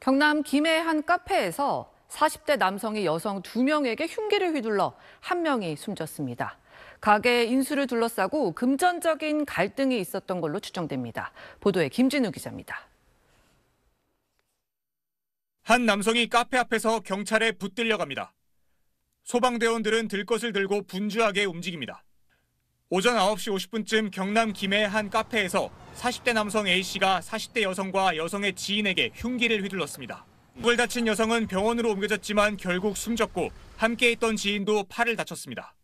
경남 김해의 한 카페에서 40대 남성이 여성 2명에게 흉기를 휘둘러 한 명이 숨졌습니다. 가게 인수를 둘러싸고 금전적인 갈등이 있었던 걸로 추정됩니다. 보도에 김진우 기자입니다. 한 남성이 카페 앞에서 경찰에 붙들려 갑니다. 소방대원들은 들것을 들고 분주하게 움직입니다. 오전 9시 50분쯤 경남 김해 한 카페에서 40대 남성 A씨가 40대 여성과 여성의 지인에게 흉기를 휘둘렀습니다. 목을 다친 여성은 병원으로 옮겨졌지만 결국 숨졌고 함께 있던 지인도 팔을 다쳤습니다.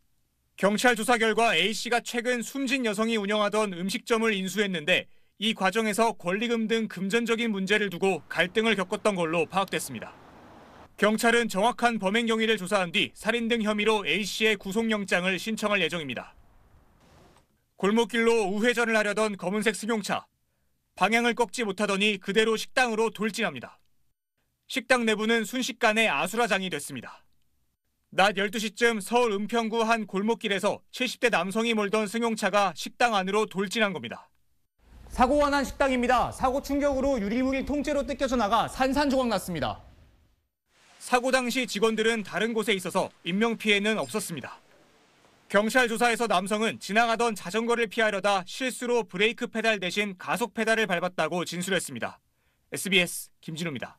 경찰 조사 결과 A씨가 최근 숨진 여성이 운영하던 음식점을 인수했는데 이 과정에서 권리금 등 금전적인 문제를 두고 갈등을 겪었던 걸로 파악됐습니다. 경찰은 정확한 범행 경위를 조사한 뒤 살인 등 혐의로 A씨의 구속영장을 신청할 예정입니다. 골목길로 우회전을 하려던 검은색 승용차. 방향을 꺾지 못하더니 그대로 식당으로 돌진합니다. 식당 내부는 순식간에 아수라장이 됐습니다. 낮 12시쯤 서울 은평구 한 골목길에서 70대 남성이 몰던 승용차가 식당 안으로 돌진한 겁니다. 사고가 난 식당입니다. 사고 충격으로 유리문이 통째로 뜯겨져 나가 산산조각 났습니다. 사고 당시 직원들은 다른 곳에 있어서 인명피해는 없었습니다. 경찰 조사에서 남성은 지나가던 자전거를 피하려다 실수로 브레이크 페달 대신 가속 페달을 밟았다고 진술했습니다. SBS 김진우입니다.